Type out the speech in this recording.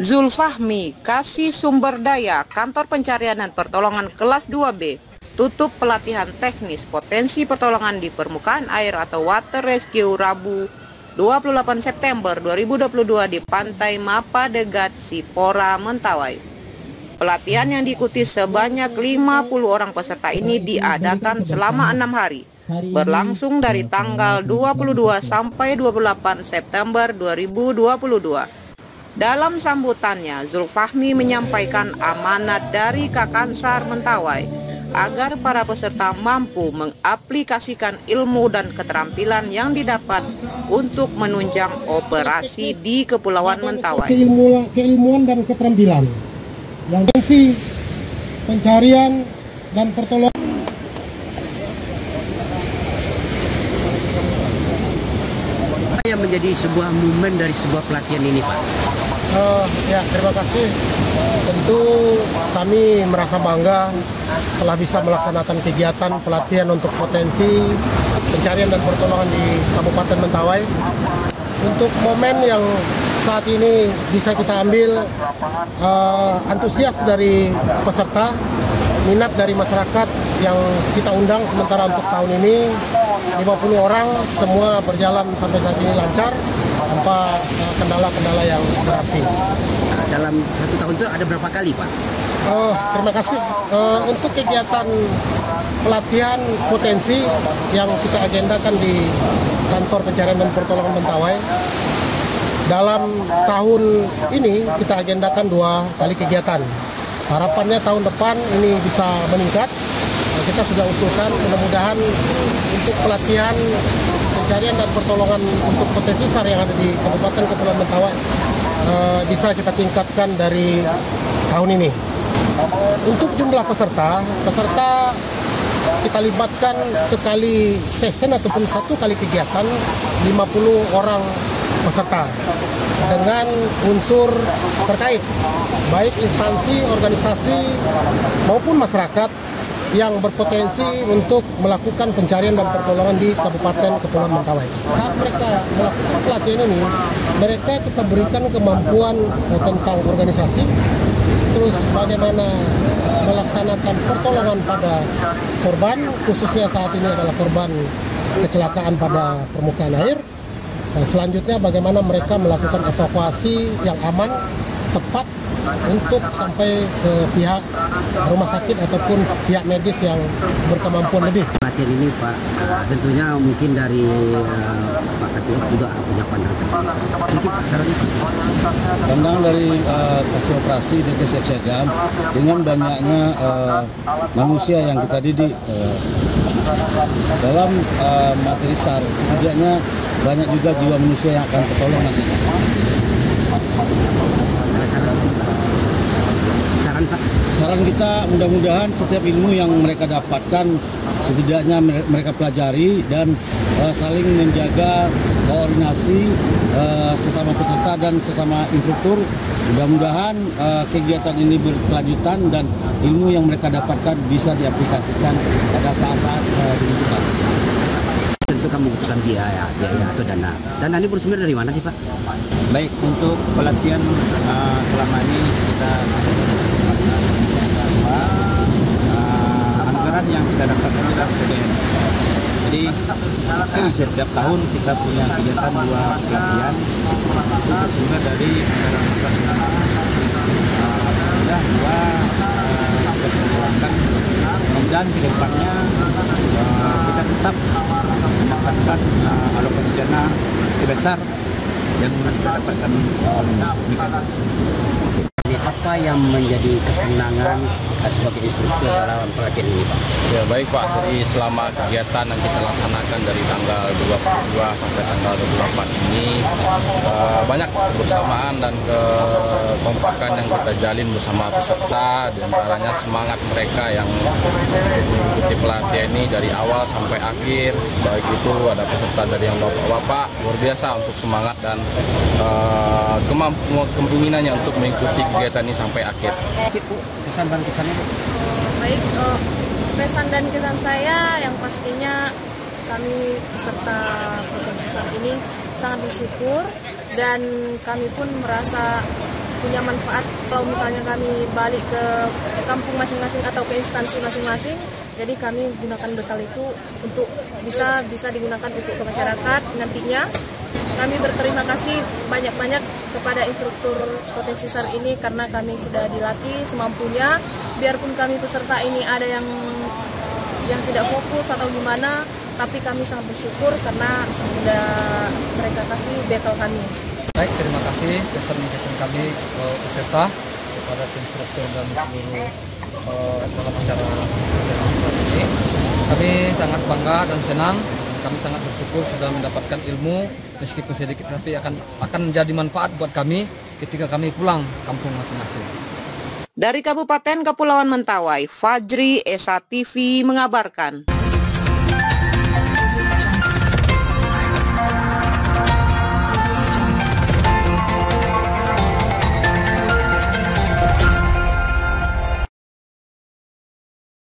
Zulfahmi, Kasih Sumber Daya, Kantor Pencarian dan Pertolongan kelas 2B, tutup pelatihan teknis potensi pertolongan di permukaan air atau Water Rescue Rabu 28 September 2022 di Pantai Mapa Degat, Sipora, Mentawai. Pelatihan yang diikuti sebanyak 50 orang peserta ini diadakan selama enam hari, berlangsung dari tanggal 22 sampai 28 September 2022. Dalam sambutannya, Zulfahmi menyampaikan amanat dari Kakansar Mentawai agar para peserta mampu mengaplikasikan ilmu dan keterampilan yang didapat untuk menunjang operasi di Kepulauan Mentawai. Keilmuan, keilmuan dan keterampilan yang fungsi pencarian dan pertolongan Apa yang menjadi sebuah momen dari sebuah pelatihan ini, Pak? Uh, ya, terima kasih. Tentu kami merasa bangga telah bisa melaksanakan kegiatan pelatihan untuk potensi pencarian dan pertolongan di Kabupaten Mentawai. Untuk momen yang saat ini bisa kita ambil uh, antusias dari peserta, minat dari masyarakat yang kita undang sementara untuk tahun ini 50 orang semua berjalan sampai saat ini lancar tanpa uh, kendala-kendala yang berarti. Nah, dalam satu tahun itu ada berapa kali, Pak? Uh, terima kasih uh, untuk kegiatan pelatihan potensi yang kita agendakan di kantor pencarian dan pertolongan Mentawai. Dalam tahun ini kita agendakan dua kali kegiatan. Harapannya tahun depan ini bisa meningkat. Nah, kita sudah usulkan mudah-mudahan untuk pelatihan pencarian dan pertolongan untuk potensi SAR yang ada di Kabupaten Kepulauan Mentawai uh, bisa kita tingkatkan dari tahun ini. Untuk jumlah peserta, peserta kita libatkan sekali session ataupun satu kali kegiatan 50 orang peserta dengan unsur terkait baik instansi, organisasi maupun masyarakat yang berpotensi untuk melakukan pencarian dan pertolongan di Kabupaten Kepulauan Mentawai. Saat mereka melakukan pelatihan ini, mereka kita berikan kemampuan eh, tentang organisasi, terus bagaimana melaksanakan pertolongan pada korban, khususnya saat ini adalah korban kecelakaan pada permukaan air. Nah, selanjutnya bagaimana mereka melakukan evakuasi yang aman, tepat untuk sampai ke pihak rumah sakit ataupun pihak medis yang berkemampuan lebih. Pelatihan ini, Pak, tentunya mungkin dari uh, Pak Kasih juga punya pandangan. Sedikit Pak sarannya. Pandangan dari uh, kasih operasi dan kesiapsiagaan dengan banyaknya uh, manusia yang kita didik uh, dalam uh, materi SAR, setidaknya banyak juga jiwa manusia yang akan tertolong nantinya. Saran kita mudah-mudahan setiap ilmu yang mereka dapatkan setidaknya mereka pelajari dan uh, saling menjaga koordinasi uh, sesama peserta dan sesama instruktur. Mudah-mudahan uh, kegiatan ini berkelanjutan dan ilmu yang mereka dapatkan bisa diaplikasikan pada saat-saat uh, dibutuhkan. Tentu kamu membutuhkan biaya, biaya atau dana. Dana ini bersumber dari mana sih Pak? Baik, untuk pelatihan uh, selama ini kita yang kita dapatkan adalah APBN. Jadi setiap tahun kita punya kegiatan dua pelatihan. Itu bersumber dari Alhamdulillah dua mudah-mudahan ke depannya uh, kita tetap mendapatkan uh, alokasi dana sebesar yang kita dapatkan. oleh Ini apa yang menjadi kesenangan uh, sebagai instruktur dalam pelatihan ini Pak? Ya baik Pak, jadi selama kegiatan yang kita laksanakan dari tanggal 22 sampai tanggal 24 ini eh, banyak kebersamaan dan kekompakan yang kita jalin bersama peserta, di antaranya semangat mereka yang mengikuti pelatihan ini dari awal sampai akhir, baik itu ada peserta dari yang bapak-bapak, luar biasa untuk semangat dan eh, kemampuan untuk mengikuti kegiatan ini sampai akhir. Bu, kesan dan kesannya Bu. Baik, eh, pesan dan kesan saya yang pastinya kami peserta potensi saat ini sangat bersyukur dan kami pun merasa punya manfaat kalau misalnya kami balik ke kampung masing-masing atau ke instansi masing-masing. Jadi kami gunakan bekal itu untuk bisa bisa digunakan untuk ke masyarakat nantinya. Kami berterima kasih banyak-banyak kepada instruktur potensi SAR ini karena kami sudah dilatih semampunya. Biarpun kami peserta ini ada yang yang tidak fokus atau gimana, tapi kami sangat bersyukur karena sudah mereka kasih bekal kami. Baik, terima kasih kesan-kesan kami ke peserta kepada tim instruktur dan seluruh uh, dalam acara ini. Kami sangat bangga dan senang kami sangat bersyukur sudah mendapatkan ilmu meskipun sedikit tapi akan akan menjadi manfaat buat kami ketika kami pulang kampung masing-masing. Dari Kabupaten Kepulauan Mentawai, Fajri Esa TV mengabarkan.